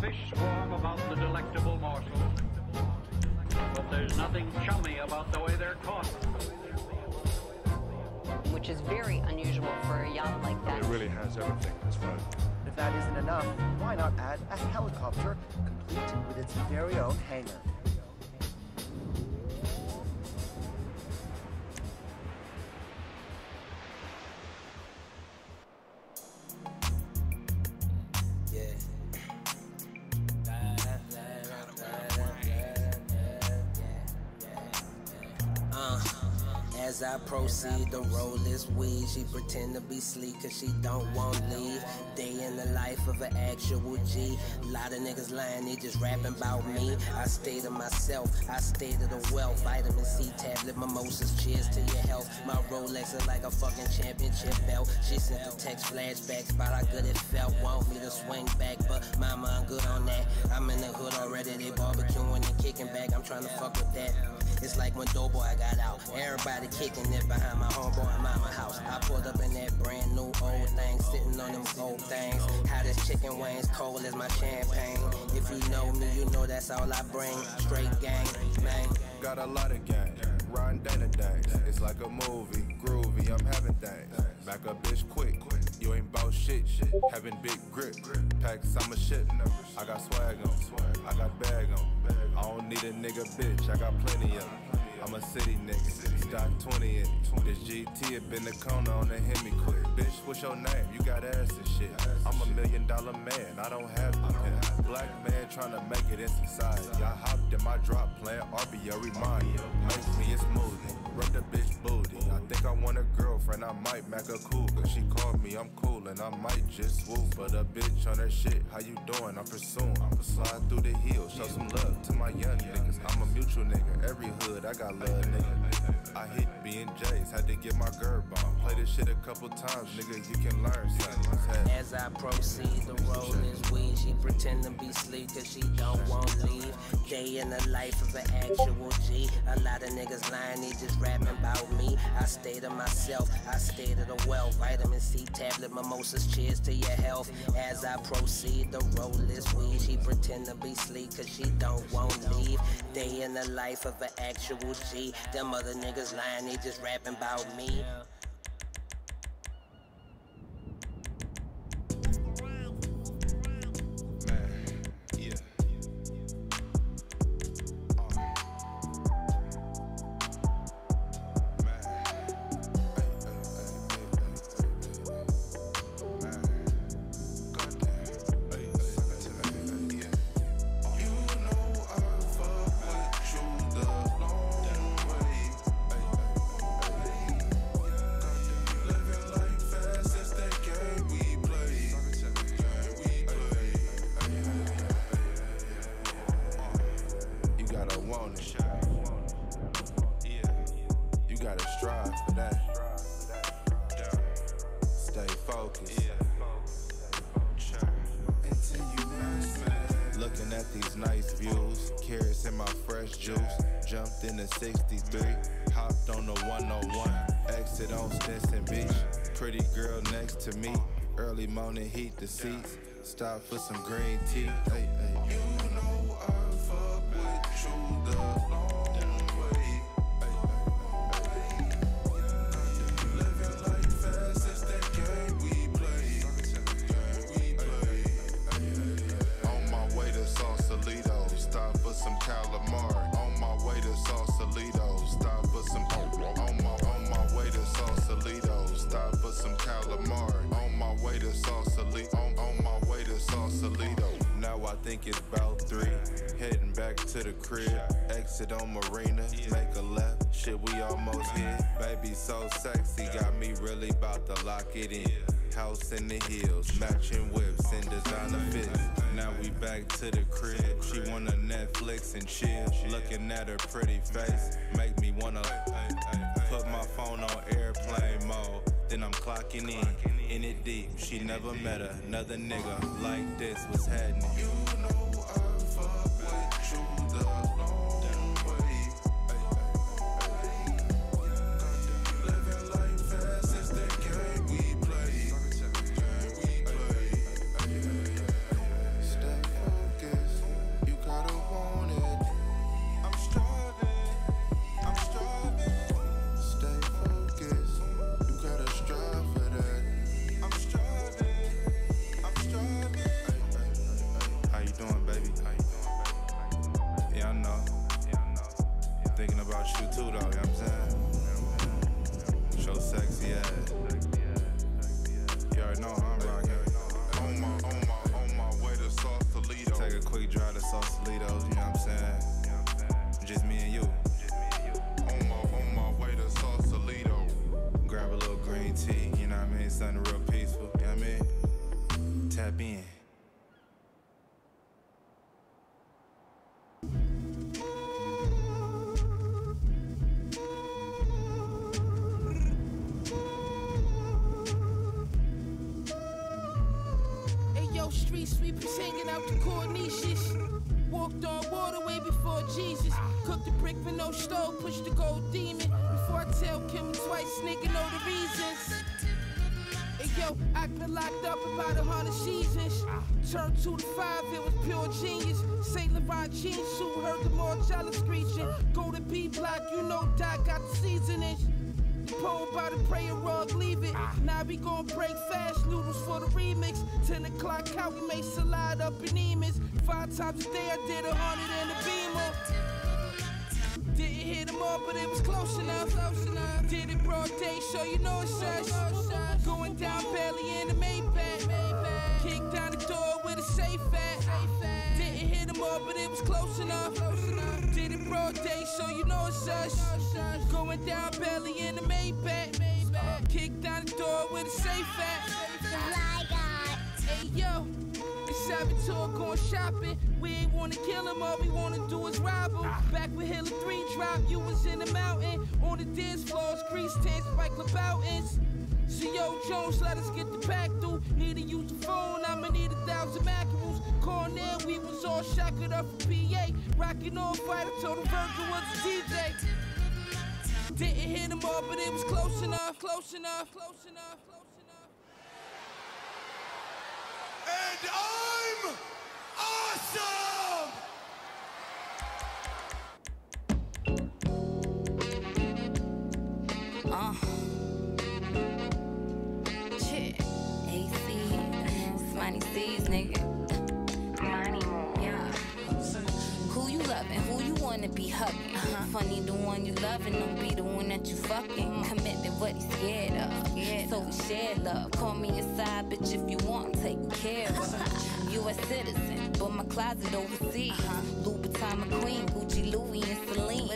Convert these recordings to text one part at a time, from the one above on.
fish swarm about the delectable morsels, but there's nothing chummy about the way they're caught. Which is very unusual for a yacht like that. It really has everything this boat. If that isn't enough, why not add a helicopter complete with its very own hangar? As I proceed to roll this weed, she pretend to be sleek cause she don't want leave. Day in the life of an actual G. Lot of niggas lying, they just rapping about me. I stay to myself, I stay to the wealth. Vitamin C tablet, mimosas, cheers to your health. My Rolex is like a fucking championship belt. She sent the text flashbacks about how good it felt. Want me to swing back, but mama, I'm good on that. I'm in the hood already, they barbecuing and kicking back. I'm trying to fuck with that. It's like when Doughboy got out. Everybody kicking it behind my homeboy and mama house. I pulled up in that brand new old thing, sitting on them old things. Hottest chicken wings, cold as my champagne. If you know me, you know that's all I bring. Straight gang, man. Got a lot of gang, riding Dana days. It's like a movie, groovy, I'm having things. Back up, bitch, quick. You ain't bout shit, shit. Having big grip, packs, I'm a shit. I got swag on, I got bag on. I don't need a nigga, bitch, I got plenty of. I'm a city nigga, stock 20 in. This GT had been the corner on the Hemi quick. Bitch, what's your name? You got ass and shit. I'm a million dollar man, I don't have pen. Black man trying to make it in society. I hopped in my drop playing RBO remind you. Make me a smoothie, rub the bitch booty. I think I want a girlfriend, I might make cool. Cause she called me, I'm cool and I might just swoop. But a bitch on her shit, how you doing? I'm pursuing. I'ma slide through the hills, show some love to my young niggas. I'm a mutual nigga, every hood I got love, nigga. I hit B and J's, had to get my girl bomb. Play this shit a couple times, nigga, you can learn something. As I proceed the roll this weed, she pretend to be sleep cause she don't want leave. Day in the life of an actual G. A lot of niggas lying, they just rapping about me. I stay to myself, I stay to the well. Vitamin C tablet, mimosas, cheers to your health. As I proceed to roll this weed, she pretend to be sleep cause she don't want leave. Day in the life of an actual G. Them other niggas lying, they just rapping about me. Gotta strive for that. Stay focused. Looking at these nice views, carrots in my fresh juice. Jumped in the 63, hopped on the 101. Exit on Stinson Beach. Pretty girl next to me. Early morning heat the seats. Stop for some green tea. Hey, two to five, it was pure genius. Saint Laurent jean suit, heard the more jealous screeching. Go to B block, you know Doc got the seasonings. The poem by the prayer rug, leave it. Now we gon' break fast noodles for the remix. 10 o'clock out, we make salad up in Emus. Five times a day, I did a hundred in the beamer. Didn't hit them all, but it was close enough. Did it broad day, so you know it's us. Going down barely in the Maybach. Kicked down the door with a. All, but it was close enough. Did it broad day, so you know it's us. Going down belly in the Maybach. Kicked down the door with a safe at. Hey yo, it's Saboteur going shopping. We ain't wanna kill him, all we wanna do is rob him. Back with Hiller 3 drop, you was in the mountain. On the dance floors, crease tents, spike Louboutins. C.O. Jones, let us get the pack through. Need to use the phone, I'ma need a thousand mackerels. Cornell, we was all shackled up for PA. Rocking on fight, I told him Virgil was a DJ. Didn't hit him all, but it was close enough, close enough, close enough, close enough. And I'm awesome! Uh. Shit. AC. Money sees, nigga. Wanna be hugging? Uh-huh. Funny, the one you loving don't be the one that you fucking. Commitment, what he scared of. So we share love. Call me a side bitch if you want, taken care of. you a citizen, but my closet overseas. Louboutin McQueen, Gucci, Louis, and Celine.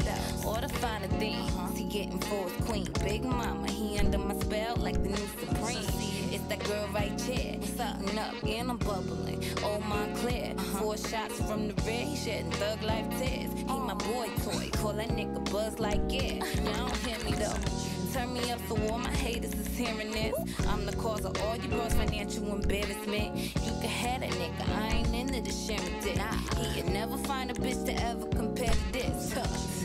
All the finer things he getting for his queen. Big mama, he under my spell like the new Supreme. It's that girl right here, heating up and I'm bubbling. Oh Montclair, four shots from the rear, he shedding thug life tears. He my boy toy, call that nigga Buzz like yeah. Now don't hear me though. Turn me up so all my haters is hearing this. I'm the cause of all you bros' financial embarrassment. You can have that nigga, I ain't into the sharing dick. He'd never find a bitch to ever compare to this.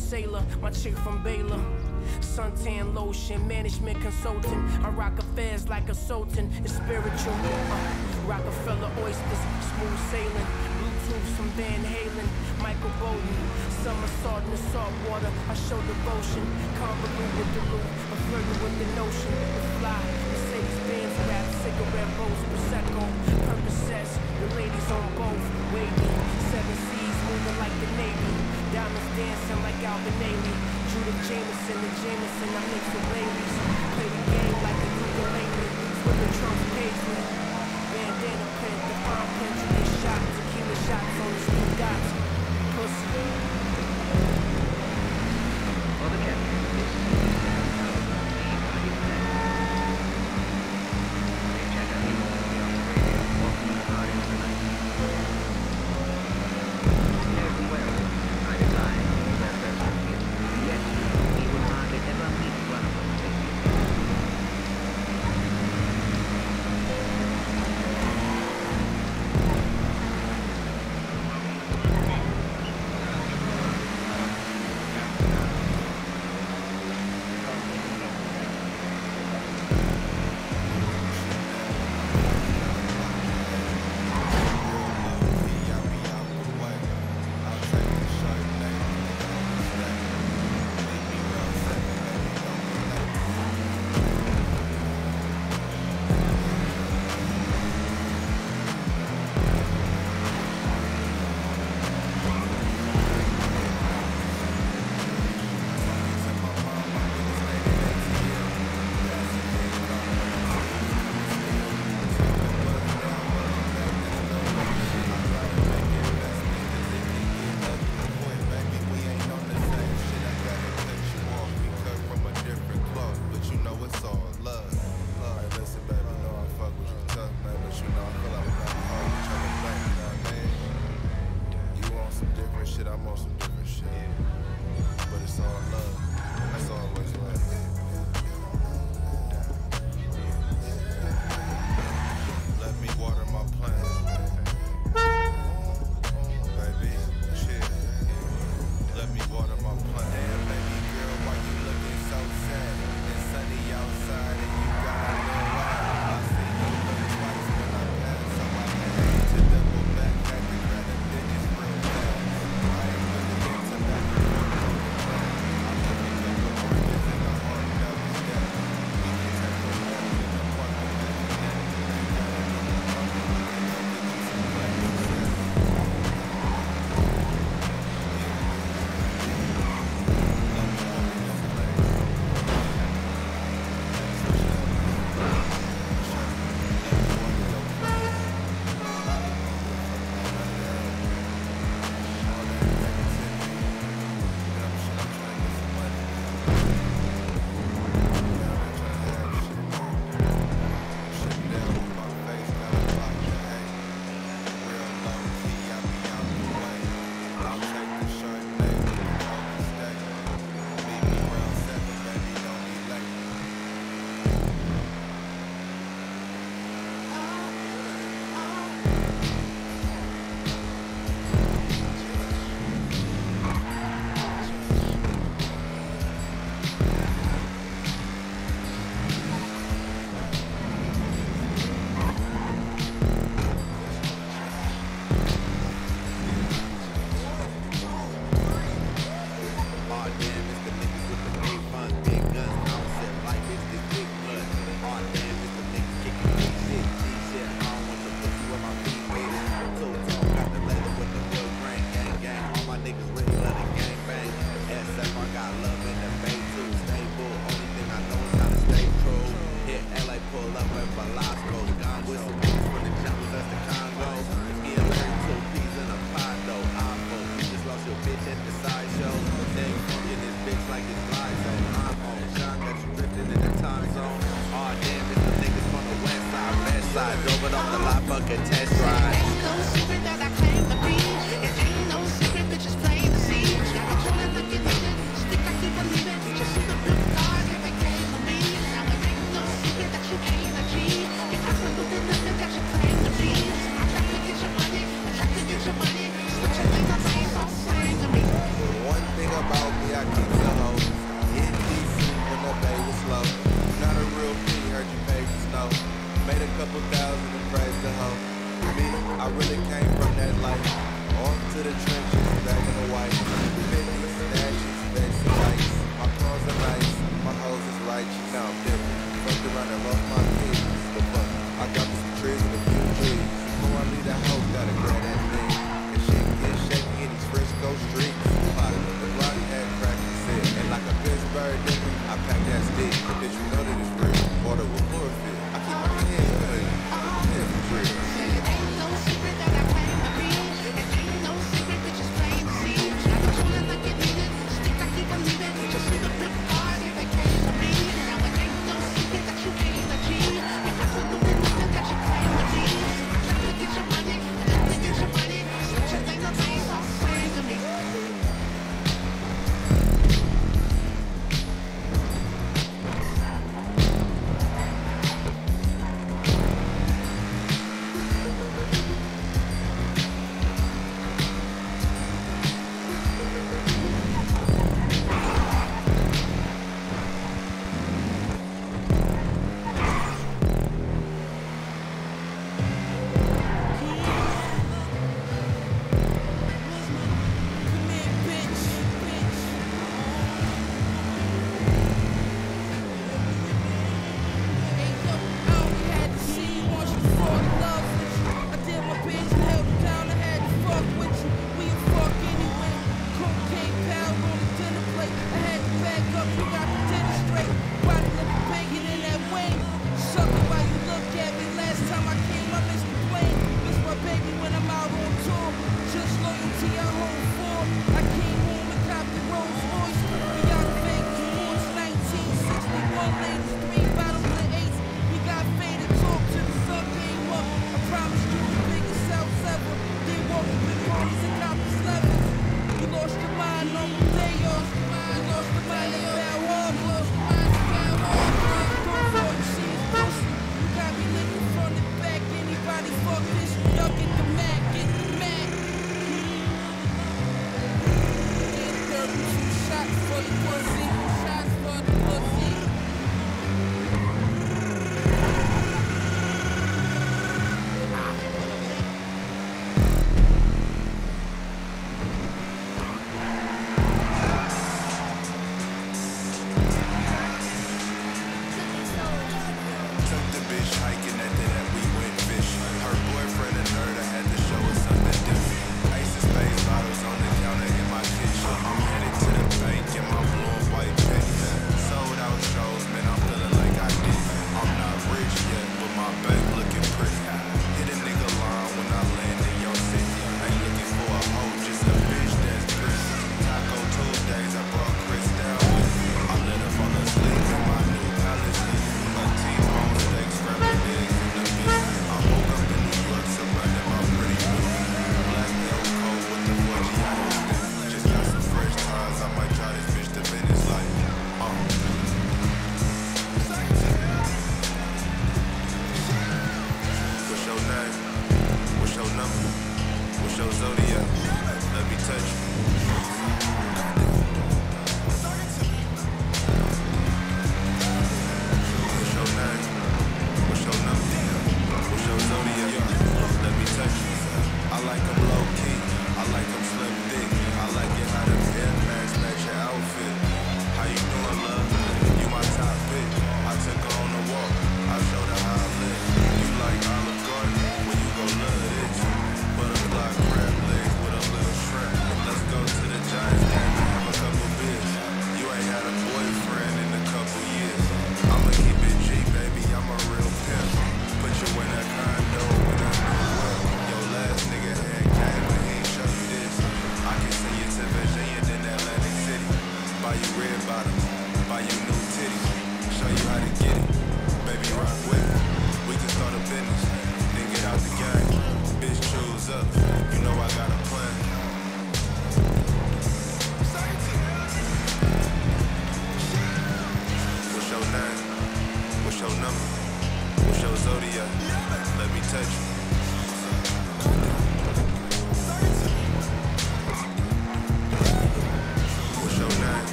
Sailor. My chick from Baylor. Suntan lotion, management consultant. I rock affairs like a sultan. It's spiritual. Uh, Rockefeller oysters, smooth sailing. Bluetooth from Van Halen, Michael Bolton. Summer salt in the salt water. I show devotion. Convolute with the loop. I'm flirting with the notion. The fly, Mercedes Benz rap, cigarette rolls, Prosecco, Percocets. The ladies on both. Wavy, seven seas moving like the Navy. Diamonds dancing like Ailey. Judith Jamison, the Jameson, I mix with ladies. Play the game like a ukulele. Swimming trunks paisley. Bandana print, the fine print, you get shot. Tequila shots on the street dots. Pussy. Aw, the niggas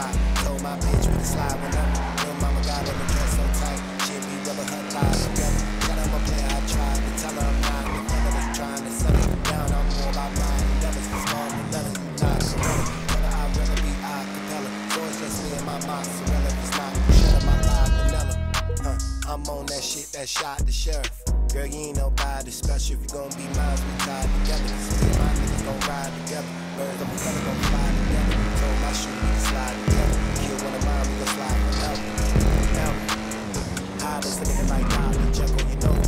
spot. Told my bitch up. Little mama got on the dress so tight. She be her thighs together. I'm a I tried to tell her I'm not. The devil is trying to settle me down. I'm more about mine. The devil's the small, the the I'd rather be a cappella. Just me and my mozzarella. It's not shut up my live vanilla. Huh, I'm on that shit that shot the sheriff. Girl, you ain't nobody special. If you gon' be mine, we tied together. See, my niggas gon' ride together. I'm gonna go fly together. Told my we can slide together. Kill one of mine, we. Now, I was looking at my God, Jekyll, you know.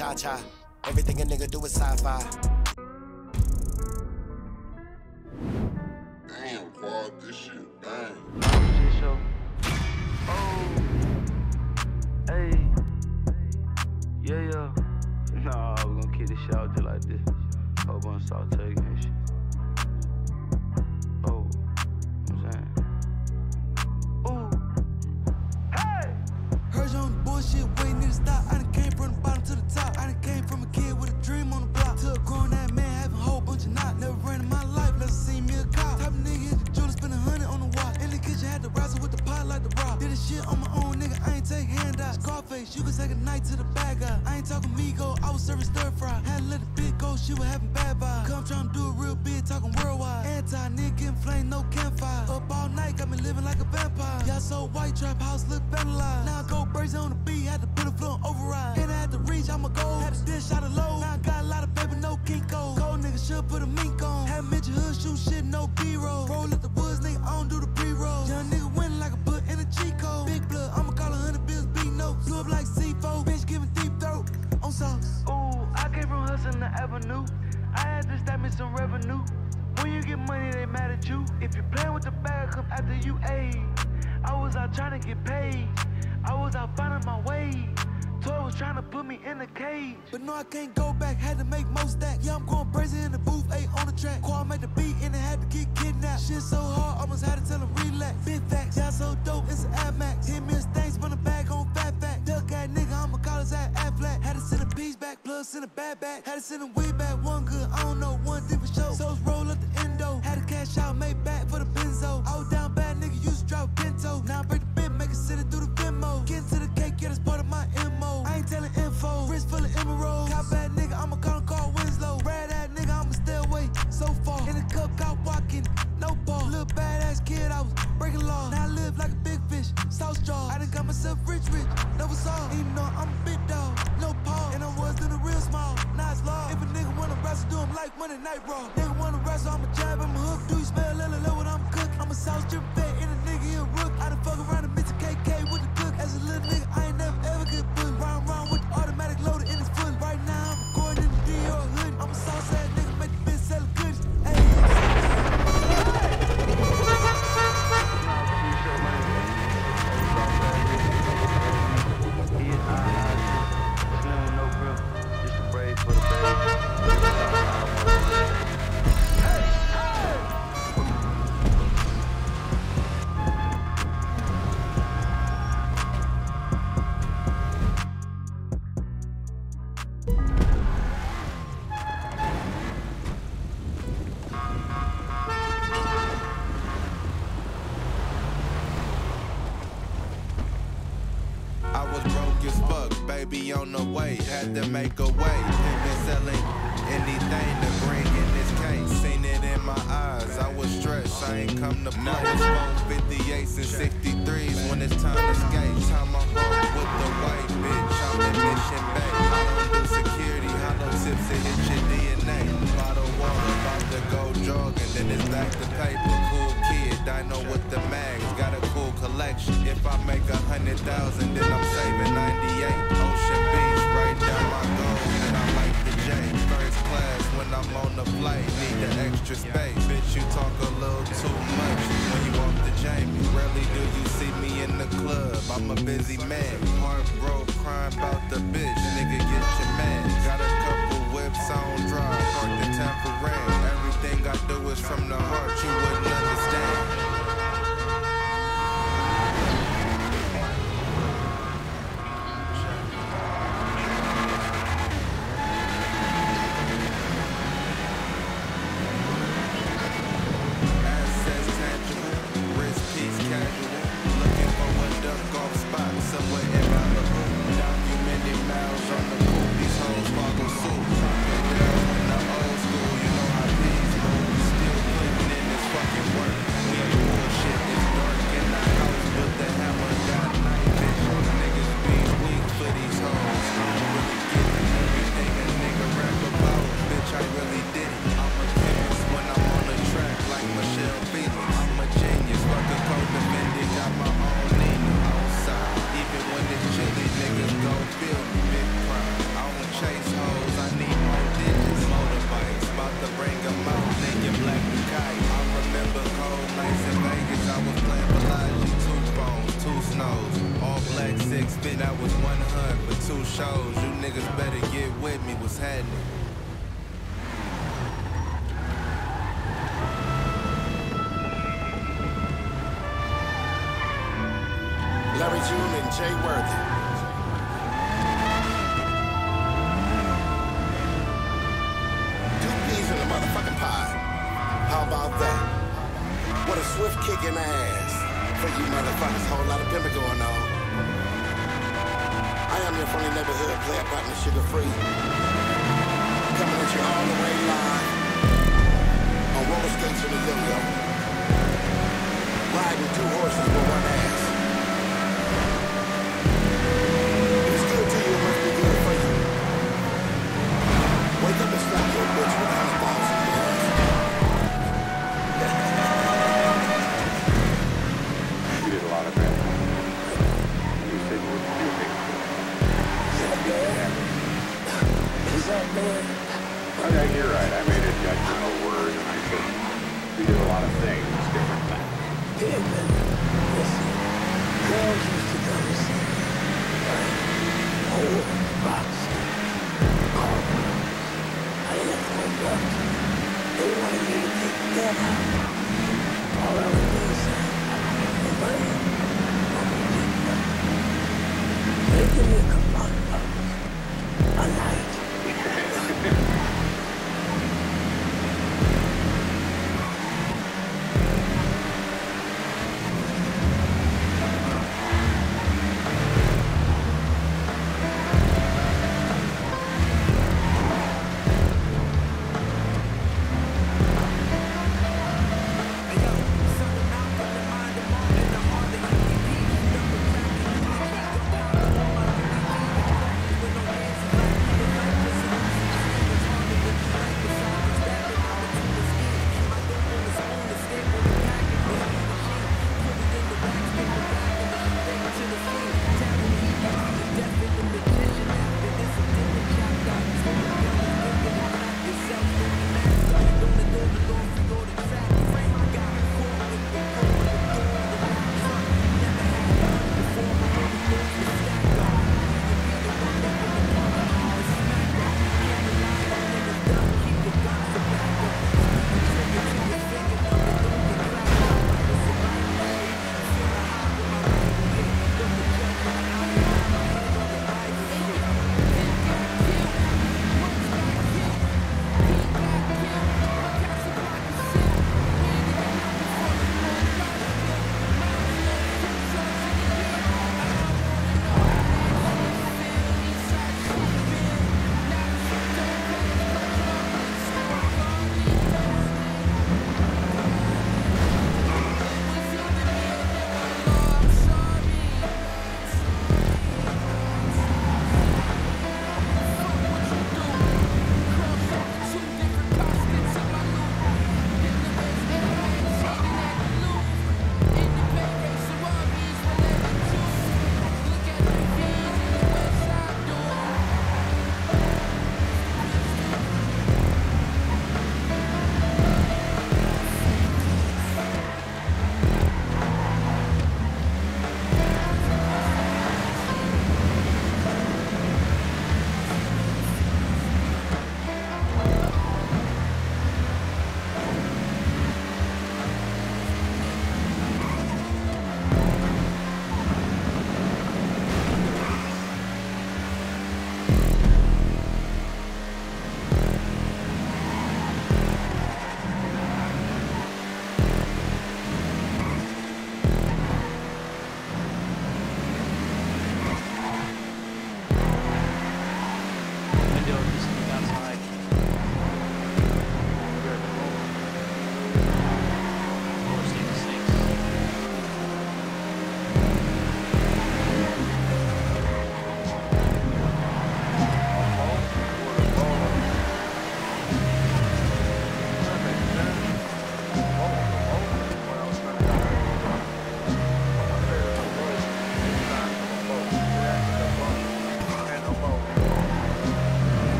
cha cha. Everything a nigga do is sci fi. Night Raw. Be on the way. Had to make a way. Pimpin' selling anything to bring in this case. Seen it in my eyes. I was stressed. I ain't come to play. dick ass. For you motherfuckers, whole lot of pimping going on. I am your friendly neighborhood player partner, Suga Free. Coming at you all the way live. On roller skates in the yo-yo. Riding two horses with one ass.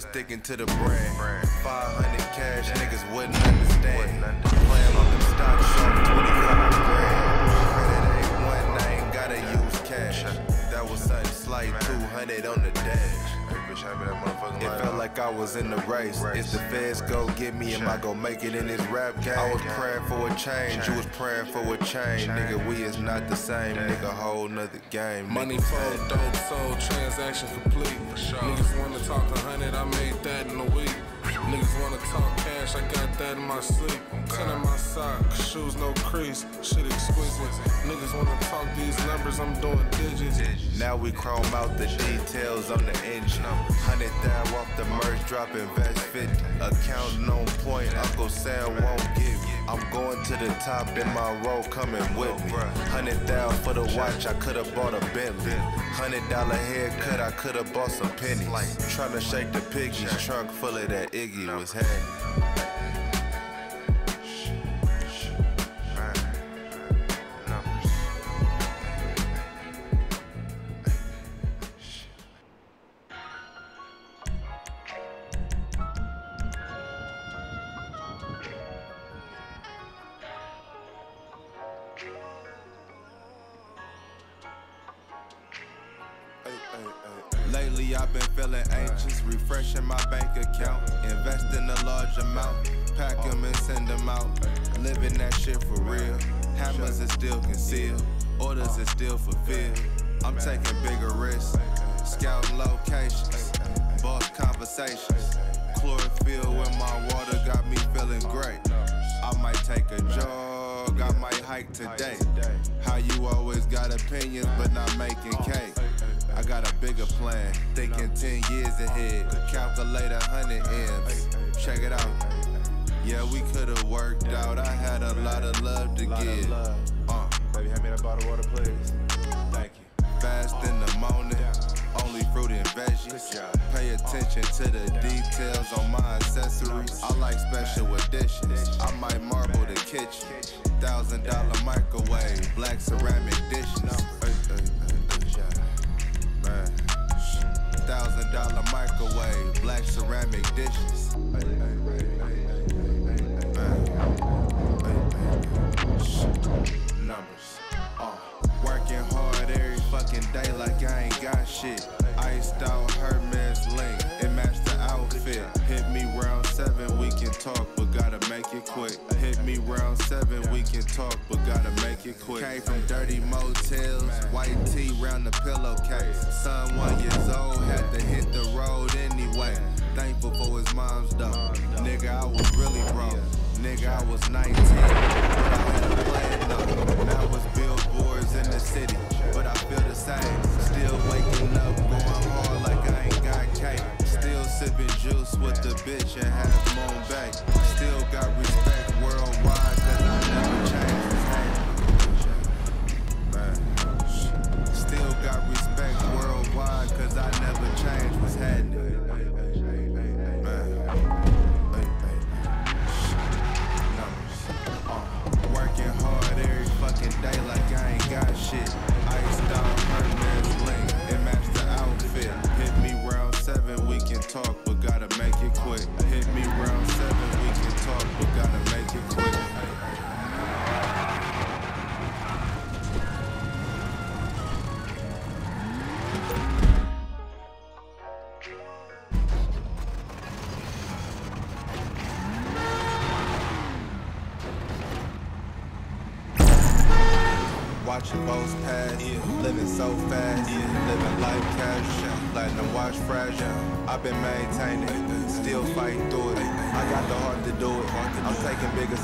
sticking to the brand. I go make it in this rap game. I was praying for a change, you was praying for a change. Nigga, we is not the same. Nigga, whole nother game. Money phone, dope sold, transaction complete. Niggas wanna talk a hundred, I made that in a week. Niggas wanna talk cash, I got that in my sleep. Ten in my sock, shoes no crease, shit exquisite. Niggas wanna talk these numbers, I'm doing digits. Now we chrome out the details on the engine. Hundred thou off the merge, dropping vest 50. Accounting on point, Uncle Sam won't give you. I'm going to the top in my row, coming with me. Hundred thousand for the watch, I could've bought a Bentley. Hundred dollar haircut, I could've bought some pennies. Trying to shake the piggies, trunk full of that Iggy was heavy.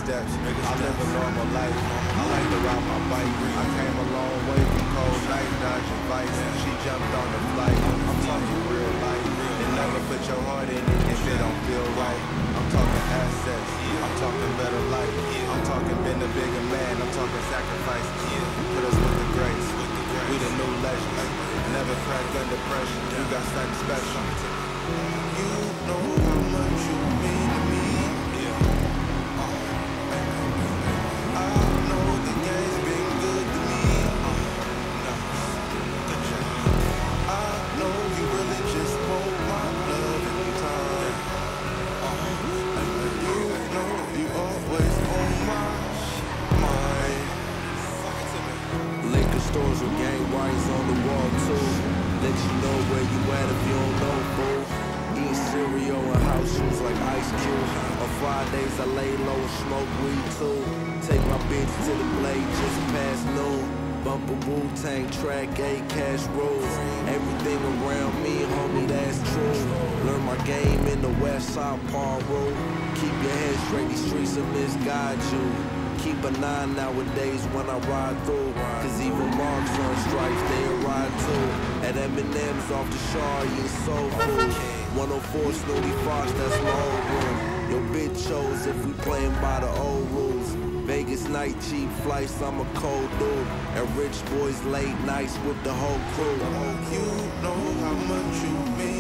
Steps. I live a normal life. I like to ride my bike. I came a long way from cold night dodging vice. She jumped on the flight. I'm talking real life. And never put your heart in it if it don't feel right. I'm talking assets. I'm talking better life. I'm talking been a bigger man. I'm talking sacrifice. Put us with the grace. We the new legends. Never crack under pressure. You got something special. You know Keep nine nowadays when I ride through. Cause even marks on stripes, they ride too. At M&M's off the Shaw, eating soul food. 104 Snooty Fox, that's my old room. Your bitch chose if we playing by the old rules. Vegas night, cheap flights, I'm a cold dude. And rich boys late nights with the whole crew. You know how much you mean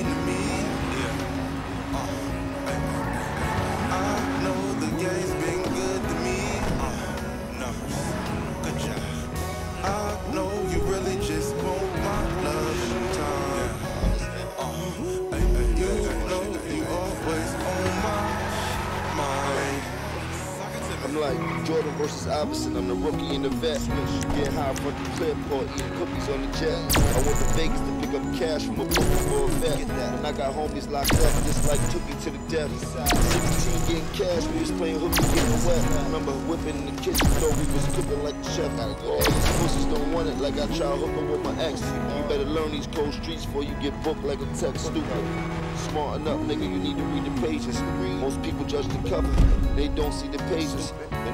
Iverson. I'm the rookie in the vet. Get high from the clip or eating cookies on the jet. I went to Vegas to pick up cash from a bookie for a vet. And I got homies locked up just like took me to the death. 16 getting cash, we was playing hooky getting wet. Remember whipping in the kitchen though we was cooking like the chef. All these pussies don't want it like I try hooking with my ex. You better learn these cold streets before you get booked like a tech Stupid. Smart enough, nigga, you need to read the pages. Most people judge the cover, they don't see the pages.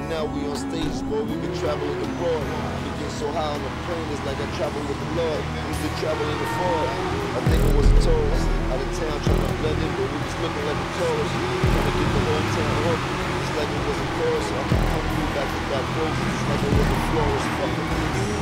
Now we on stage, boy, we been traveling abroad. We get so high on the plane, it's like I travel with the Lord. Used to travel in the Ford. I think it was a tourist. Out of town trying to blend in, but we was looking like a tourist. Trying to get the whole town hooked. It's like it was a chorus. I'm through back to back roses. It's like it was a florist. Fuck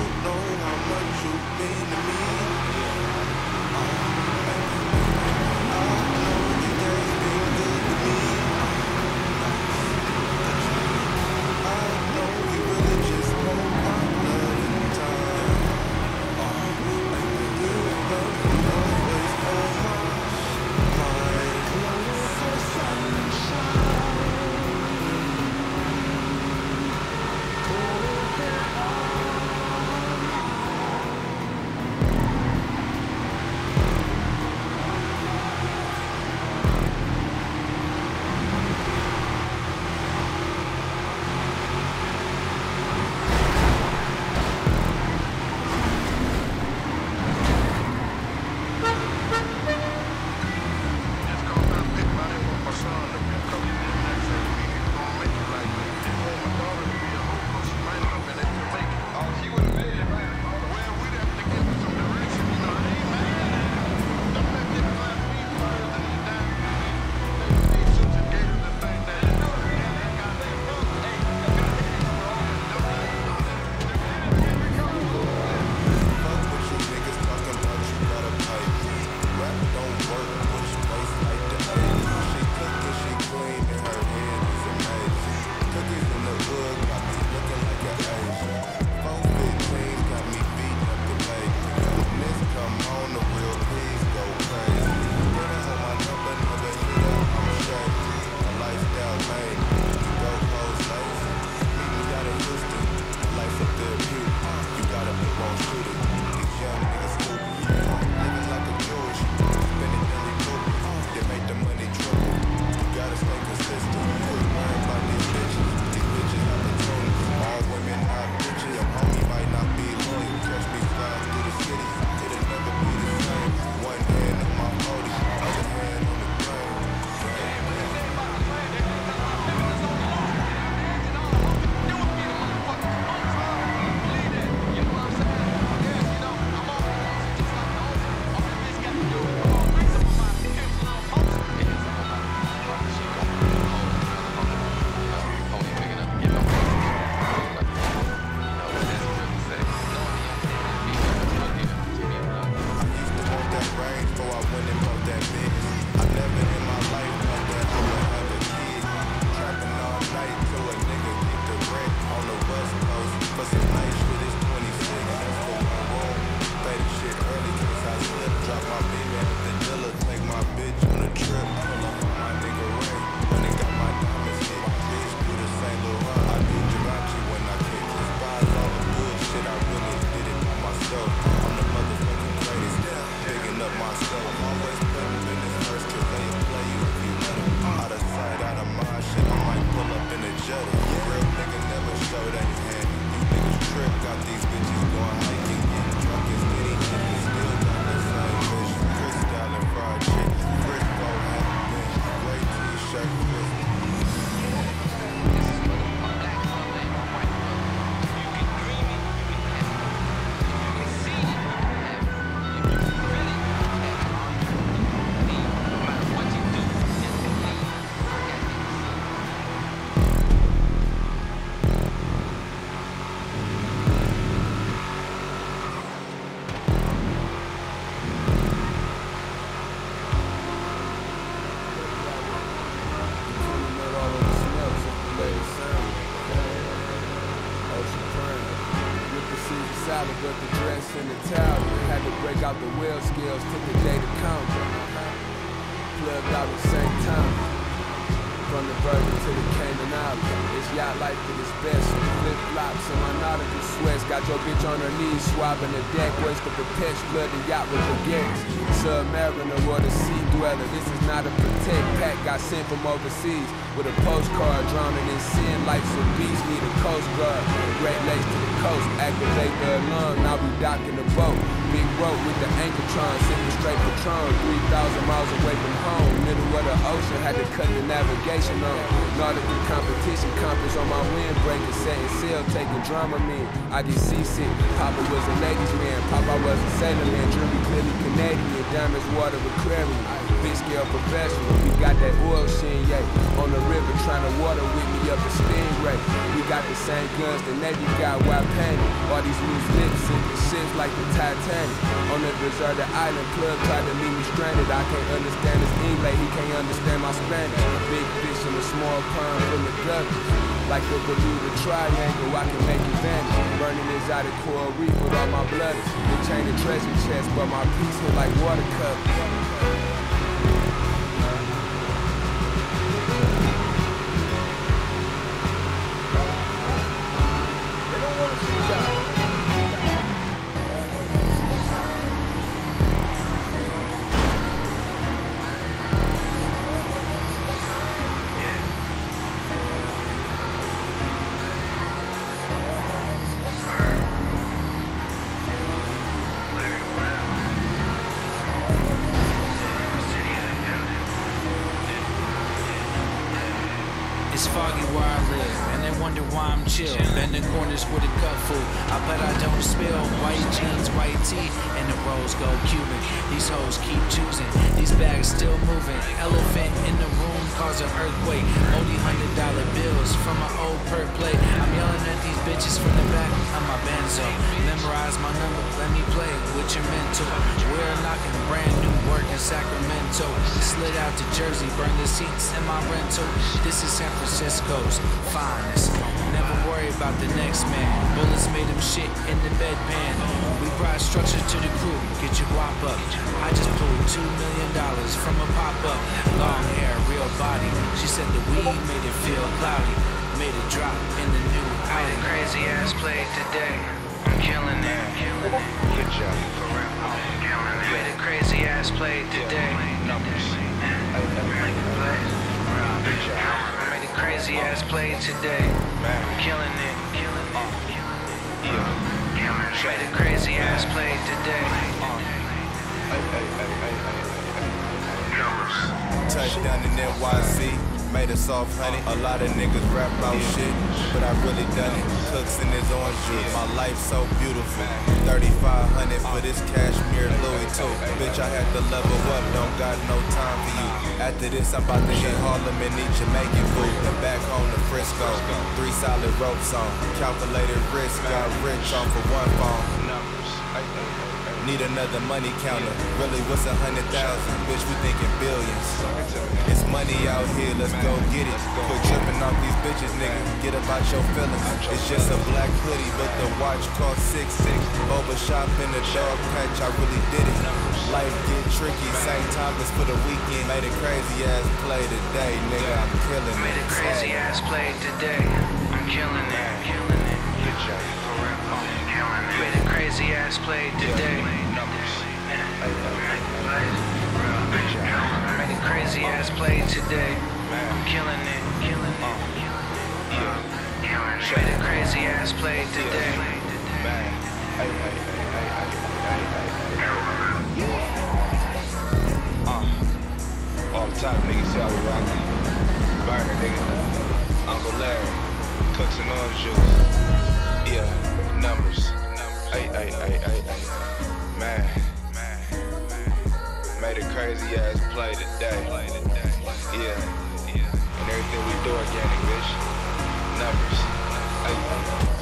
the pitch, blood the yacht with baguettes. Submariner or the sea dweller. This is not a protect pack. Got sent from overseas with a postcard drowning in sin. Life's a beast, need a coast guard. Great lakes to the coast, activate the alarm. Now we docking the boat. Big rope with the anchortron, sipping straight Patron. 3,000 miles away from home, middle of the ocean. Had to cut the navigation on. Nautical competition, compass on my windbreaker. Setting sail, taking drama me. I get seasick. Papa was a ladies man, Papa was a sailor man. Dreamy, clearly Canadian. Diamonds, water, aquarium. Big scale professional. We got that oil sheen, yeah. On the river, trying to water with me up a stingray. We got the same guns the Navy got, why painted? All these loose lips sinking ships like the Titanic. On the deserted island, club tried to leave me stranded. I can't understand his English, he can't understand my Spanish. Big fish in a small pond full of guppy. Like the Bermuda Triangle, I can make it vanish. Burning exotic coral reef with all my blood. The chain of treasure chest, but my piece hit like water. Off honey. A lot of niggas rap about shit, but I really done it. Cooks in his orange juice, my life so beautiful. 3500 for this cashmere Louis too. Bitch, I had to level up, don't got no time for you. After this, I'm about to hit Harlem and eat Jamaican food. And back home to Frisco, three solid ropes on. Calculated risk, got rich off of one phone. Need another money counter. Really, what's a hundred thousand? Bitch, we thinking billions. It's money out here, let's go get it. Quit tripping off these bitches, nigga. Get about your feelings. It's just a black hoodie, but the watch cost six six. Boba shop in the dog patch, I really did it. Life get tricky, same time as for the weekend. Made a crazy ass play today, nigga. I'm killing it. Made a crazy ass play today. I'm killing it, killing it. Good job. Crazy ass play today. Made a crazy ass play today. Killing it, killing it. Made a crazy ass play today. Uh, off top, nigga, see how we rockin'. Burner, nigga. Uncle Larry. Cooks and orange juice. Yeah, numbers. Ay, ay, ay, ay, ay. Man. Made a crazy ass play today. Yeah. Yeah. And everything we do organic, bitch. Numbers. Ay,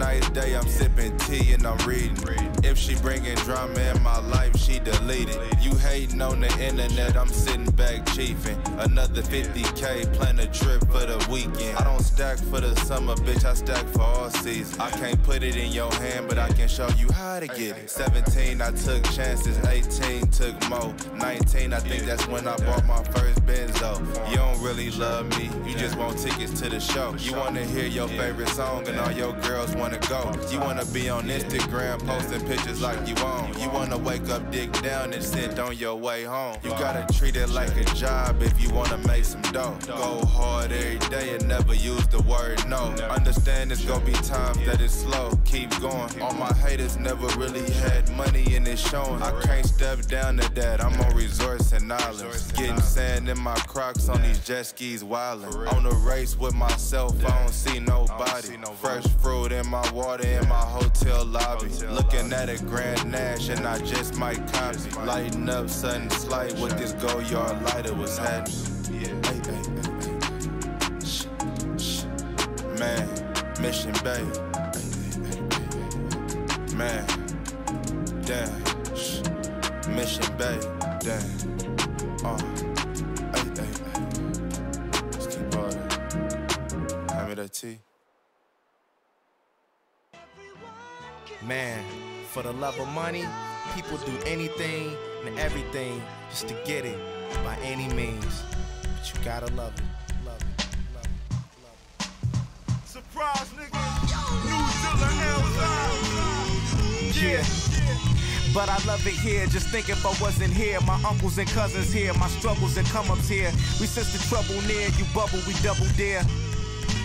nice day, I'm sipping tea and I'm reading. If she bringing drama in my life, she delete it. You hating on the internet, I'm sitting back chiefing. Another 50k, plan a trip for the weekend. I don't stack for the summer, bitch, I stack for all season. I can't put it in your hand, but I can show you how to get it. 17, I took chances, 18 took more. 19, I think that's when I bought my first Benzo. You don't really love me, you just want tickets to the show. You wanna hear your favorite song and all your girls wanna go. You wanna be on Instagram posting pictures like you own. You wanna wake up, dig down, and sit on your way home. You gotta treat it like a job if you wanna make some dough. Go hard every day and never use the word no. Understand it's gonna be times that it's slow. Keep going. All my haters never really had money and it's showing. I can't step down to that. I'm on resorts and islands. Getting sand in my crocs on these jet skis wildin'. On the race with myself, I don't see nobody. Fresh fruit in my water in my hotel lobby. Looking at a Grand Nash and I just might copy. Lighting up sudden slight with this go yard lighter was happening. Hey, hey, hey, hey. Shh, shh. Man, Mission Bay. Man, damn. Shh. Mission Bay, damn. Uh, hey, hey, hey. Let's keep all. Hand me that tea. Man, for the love of money, people do anything and everything just to get it by any means. But you gotta love it. Love it. Love it. Love it. Surprise, nigga. New Yeah. But I love it here, just think if I wasn't here. My uncles and cousins here, my struggles and come ups here. We sense the trouble near, you bubble, we double dare.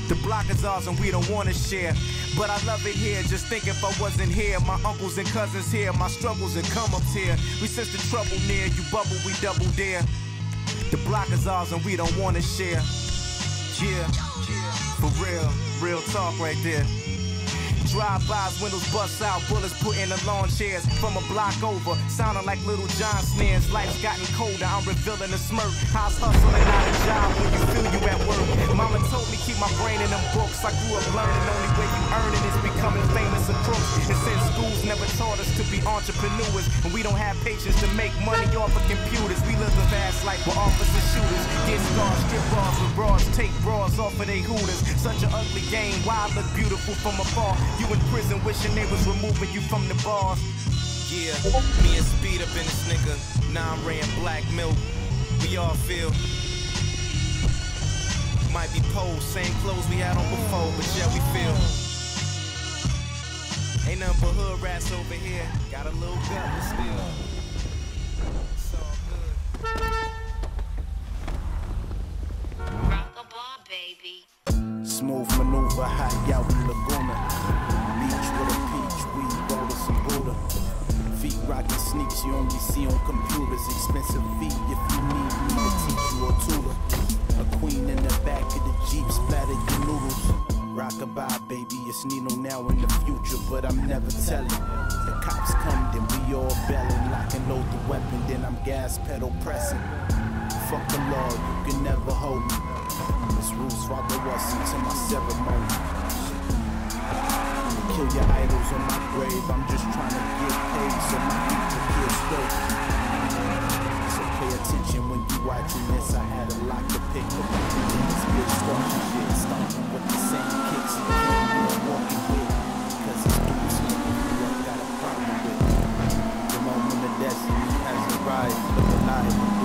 The block is ours and we don't wanna share. But I love it here, just think if I wasn't here. My uncles and cousins here, my struggles and come ups here. We sense the trouble near, you bubble, we double dare. The block is ours and we don't wanna share. Yeah, for real, real talk right there. Drive-bys, windows bust out, bullets put in the lawn chairs from a block over, sounding like Little John snares. Life's gotten colder, I'm revealing a smirk. How's hustling out a job when you feel you at work? Mama told me keep my brain in them books. I grew up learning, only way you earning is becoming famous or crooks. And since schools never taught us to be entrepreneurs, and we don't have patience to make money off of computers, we live a fast life where officers shooters get stars, strip bars with bras, take bras off of they hooters. Such an ugly game, why I look beautiful from afar? You in prison wishing they was removing you from the bars. Yeah, me and Speed up in this nigga. Now I'm ran black milk. We all feel. Might be poles, same clothes we had on before, but yeah, we feel. Ain't nothing but hood rats over here. Got a little gut, but still. It's all good. Smooth maneuver, hot out in Laguna. Beach with a peach, weed, roller some Buddha. Feet rocking sneaks you only see on computers. Expensive feet if you need me to teach you a tutor. A queen in the back of the Jeep, splatter your noodles. Rockabye, baby, it's Nino now in the future, but I'm never telling. The cops come, then we all belling, lock and load the weapon, then I'm gas pedal pressing. Fuck the law, you can never hold me. This rules follow us into my ceremony. Kill your idols on my grave. I'm just trying to get paid so my people feel straight. So pay attention when you watching this. I had a lot to pick up. This bitch starting shit, starting with the same kicks. You walking with. Cause it's smoking who I got a problem with. The moment of destiny has arrived. Look alive, I'm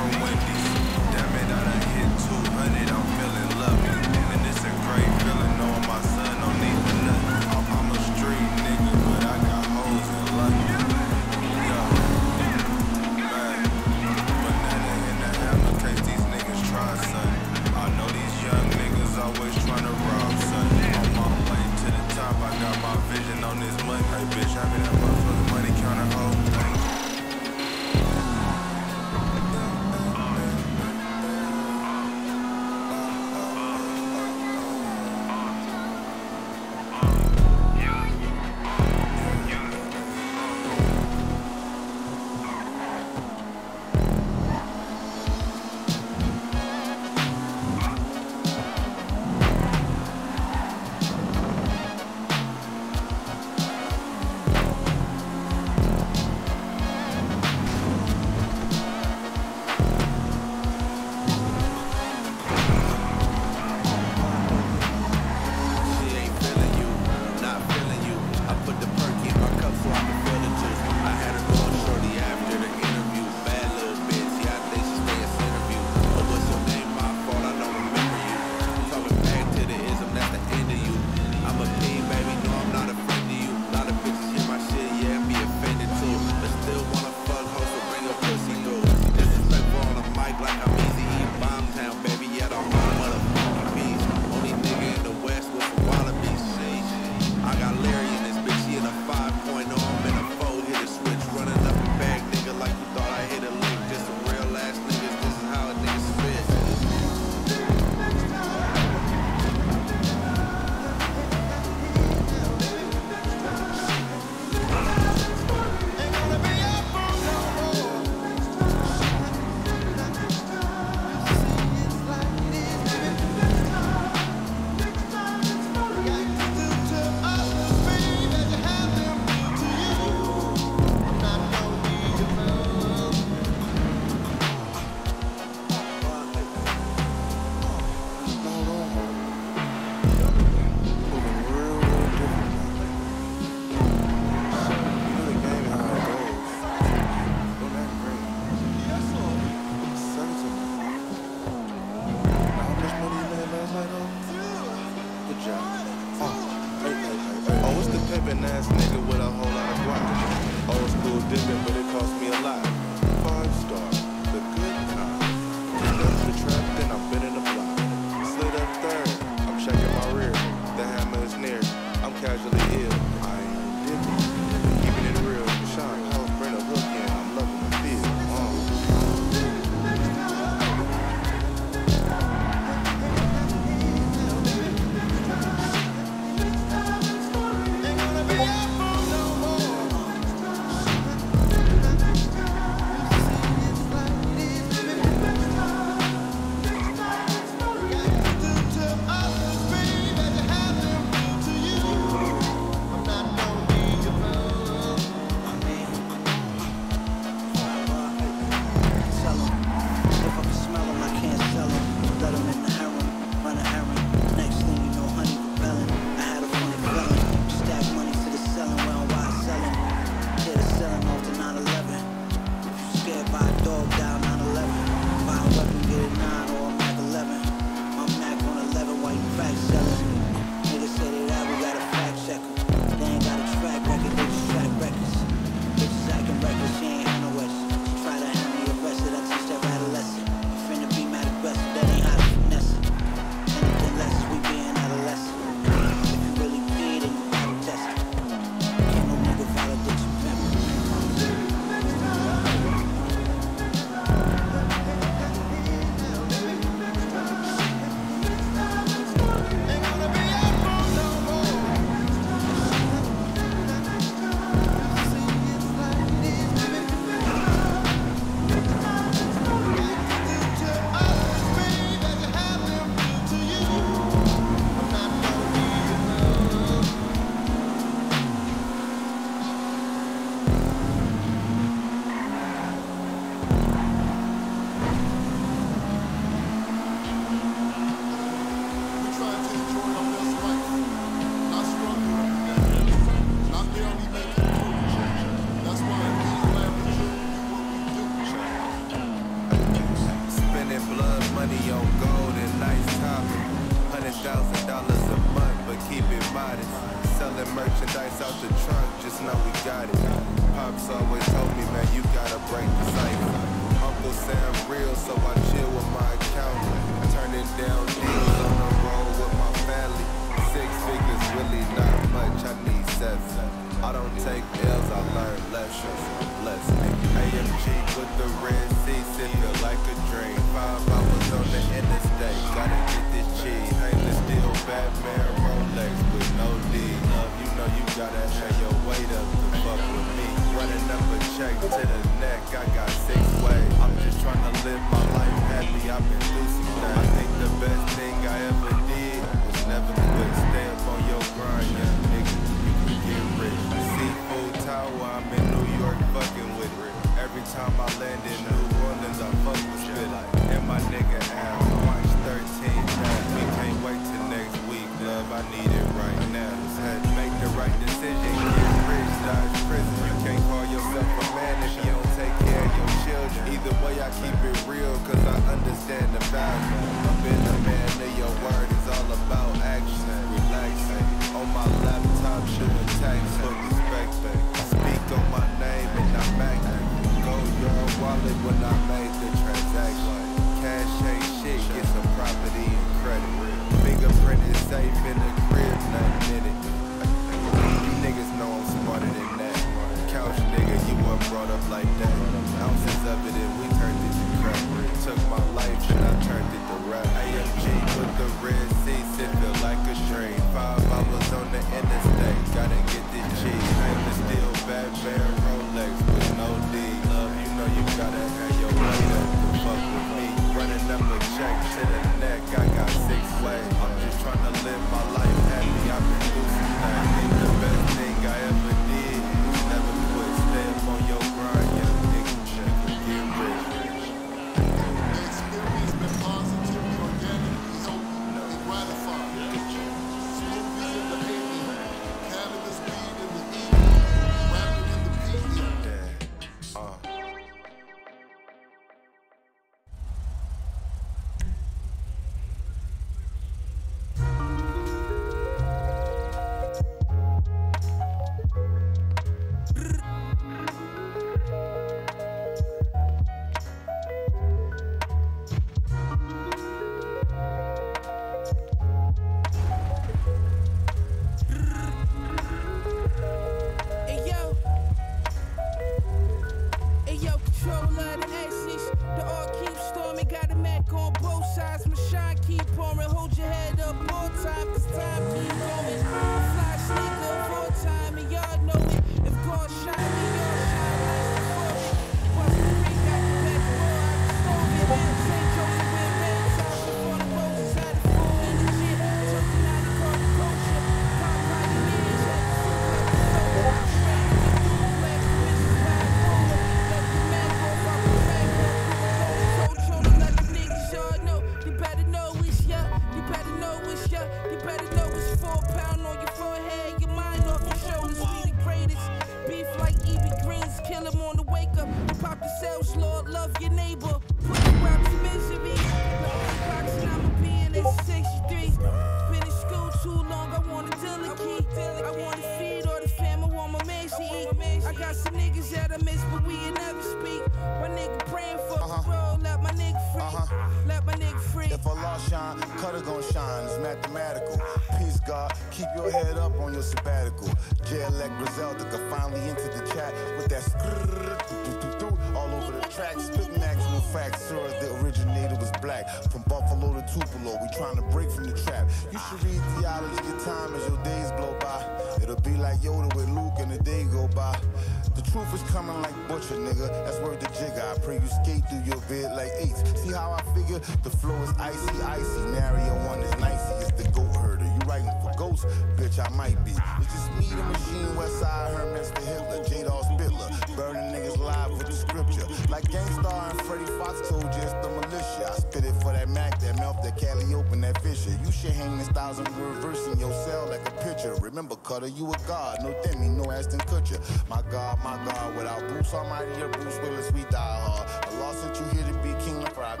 my God, Without Bruce Almighty or Bruce Willis, we die hard. lost lawsuit you here to be king of rock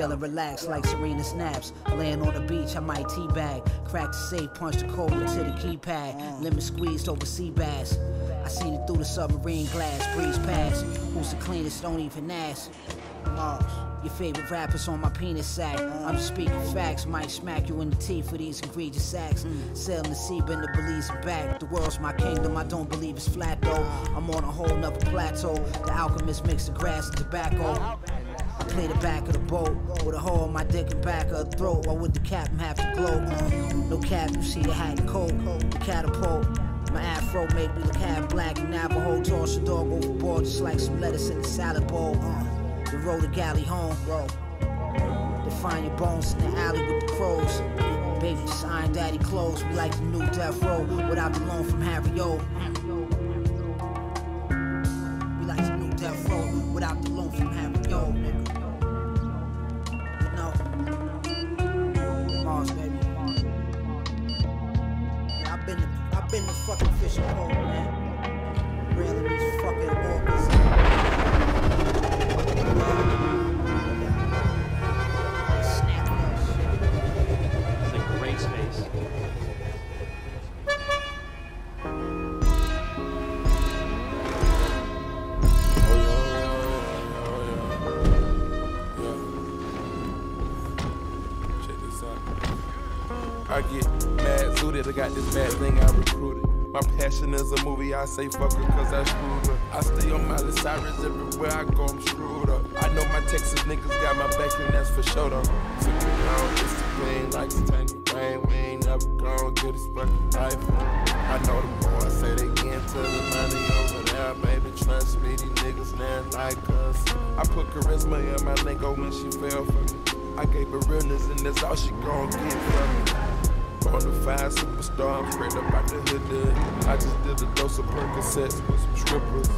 Feeling relaxed like Serena snaps. Laying on the beach, I might teabag. Crack the safe, punch the code into the keypad. Lemon squeezed over sea bass. I seen it through the submarine glass, breeze past. Who's the cleanest? Don't even ask. Your favorite rappers on my penis sack. I'm speaking facts, might smack you in the teeth for these egregious sacks. Sailing the sea, been to Belize back. The world's my kingdom, I don't believe it's flat though. I'm on a whole nother plateau. The alchemist mixed the grass and tobacco. I play the back of the boat with a hole in my dick and back of the throat. Why would the captain have to glow? No cap, you see the hat and coat, the catapult. My afro made me look half black and Navajo. Toss a dog overboard just like some lettuce in the salad bowl. Uh, the road to galley home, bro. They find your bones in the alley with the crows. Baby, iron daddy clothes. We like the new death row without the loan from Harry O. My passion is a movie, I say fuck her cause I screwed her. I stay on Miley Cyrus everywhere I go, I'm screwed up. I know my Texas niggas got my back and that's for sure though. So we on discipline like Stanley Rain, we ain't never gonna get this fucking life. I know the boys say they get to the money over there, baby. Trust me, these niggas not like us. I put charisma in my lingo when she fell for me. I gave her realness and that's all she gon' get from me. Bonafide superstar, I'm straight up out the hood. I just did a dose of Percocets with some strippers.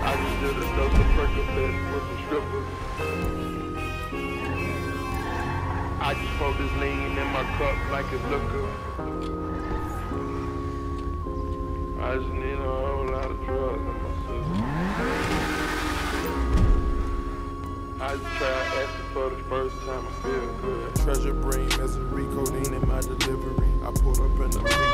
I just did a dose of Percocets with some strippers. I just pour this lean in my cup like it's liquor. I just need a whole lot of drugs in my system. I just acting for the first time, I feel good. Treasure brain, misery, codeine in my delivery. I pulled up in the big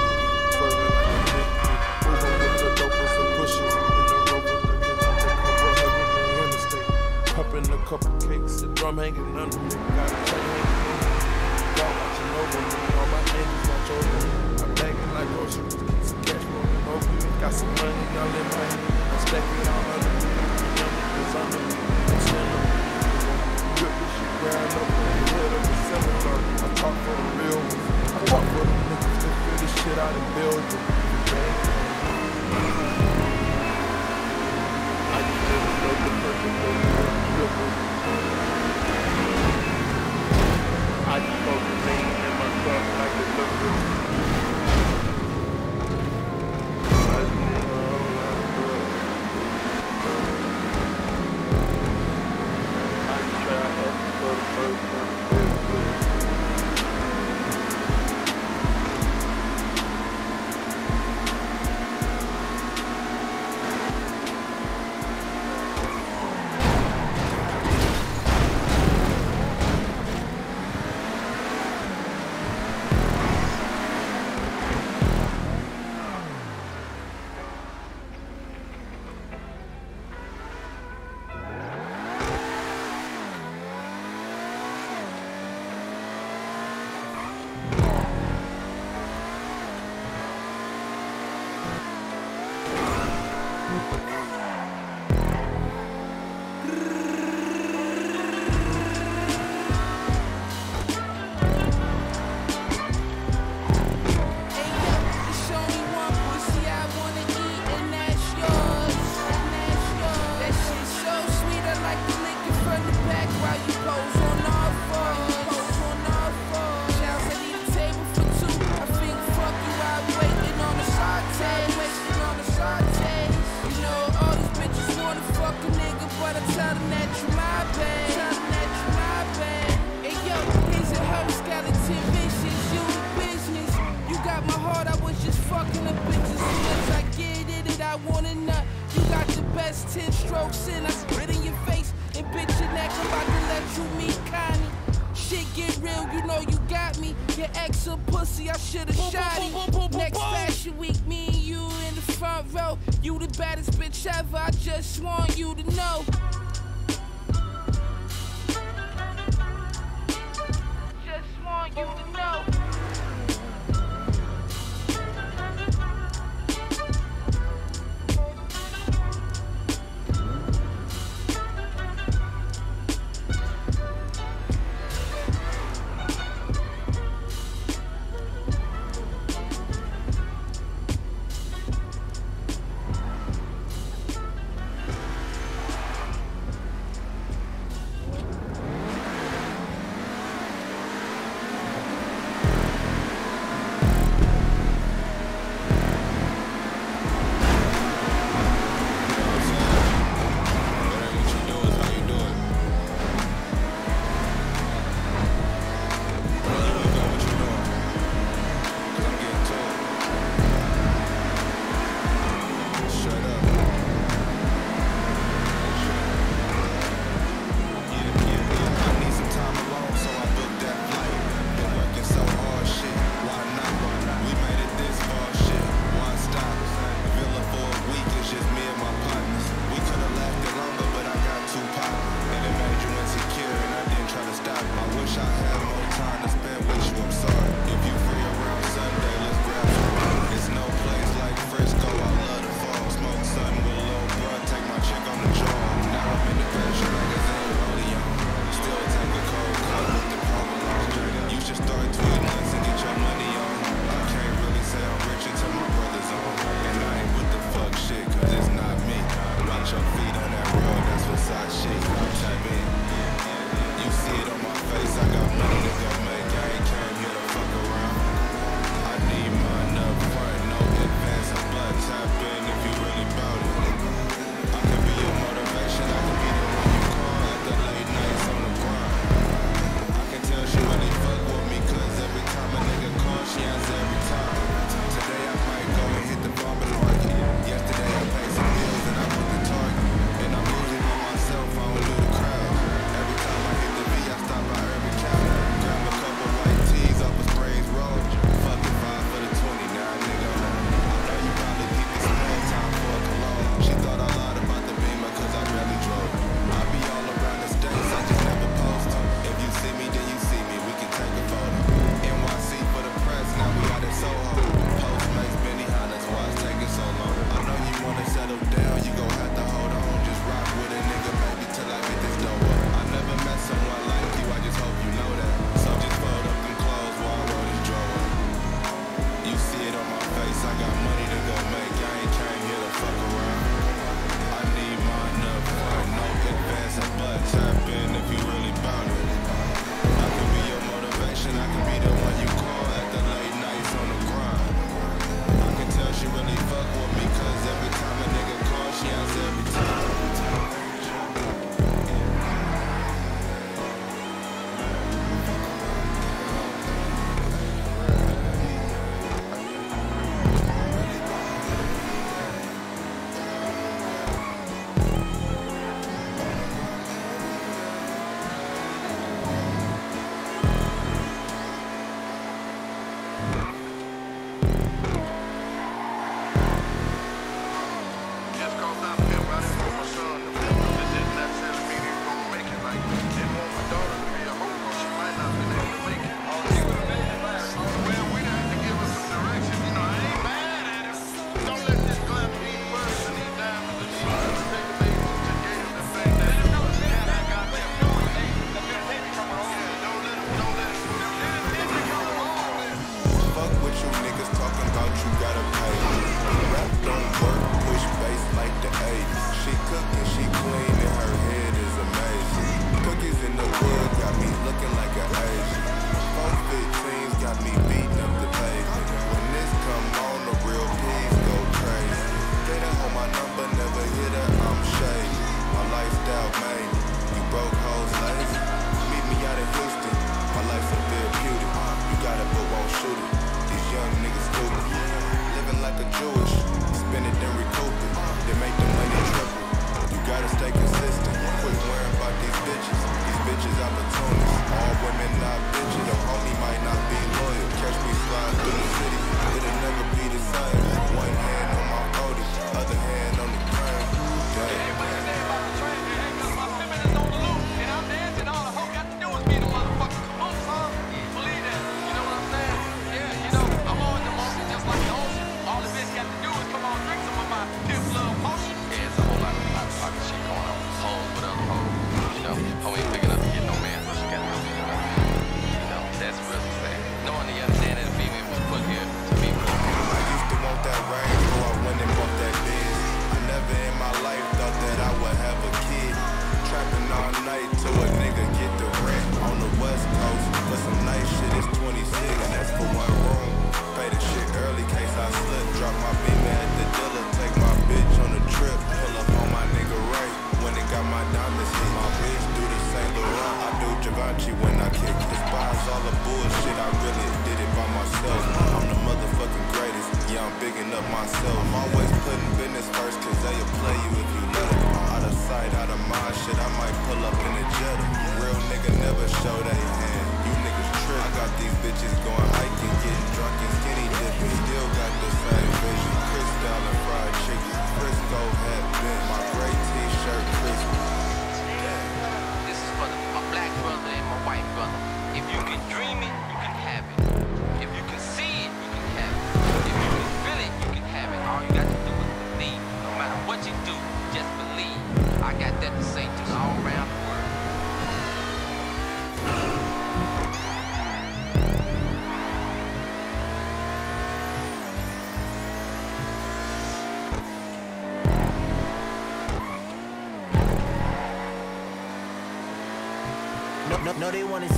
No, they wanna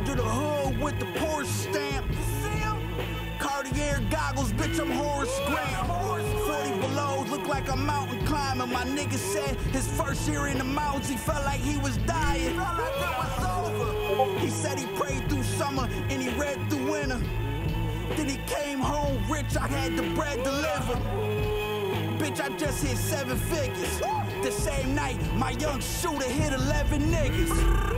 under the hood with the Porsche stamp. Cartier goggles, bitch, I'm Horace Grant. 40 below, look like a mountain climber. My nigga said his first year in the mountains, he felt like he was dying. He said he prayed through summer and he read through winter. Then he came home rich, I had the bread delivered. Bitch, I just hit seven figures. The same night, my young shooter hit 11 niggas.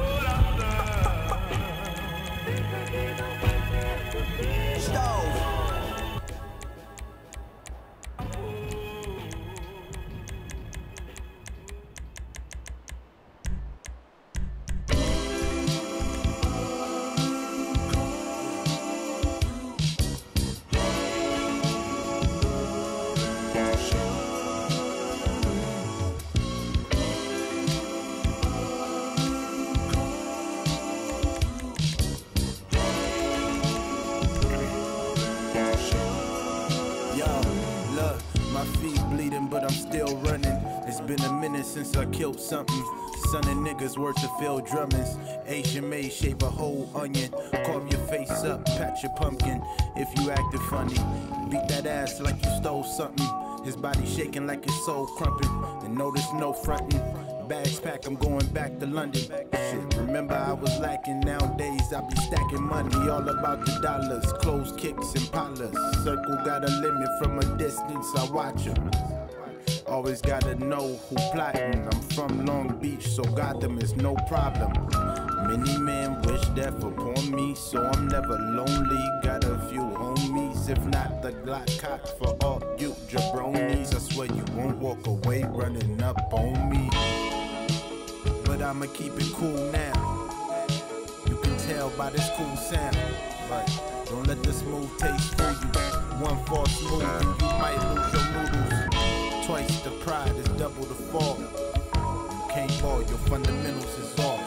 Niggas worth to fill drummings. Asian may shape a whole onion. Carve your face up, patch your pumpkin. If you acted funny, beat that ass like you stole something. His body shaking like his soul crumping. And notice no fronting. Bags pack, I'm going back to London. Shit, remember I was lacking. Nowadays I be stacking money, all about the dollars. Clothes, kicks, and potlers. Circle got a limit from a distance, I watch 'em. Always gotta know who plotting. I'm from Long Beach, so Gotham is no problem. Many men wish death upon me, so I'm never lonely. Got a few homies, if not the Glock cock for all you jabronis. I swear you won't walk away running up on me. But I'ma keep it cool now. You can tell by this cool sound. But don't let the smooth taste fool you. One false move and you might lose your. Twice the pride is double the fall. You can't ball, your fundamentals is off.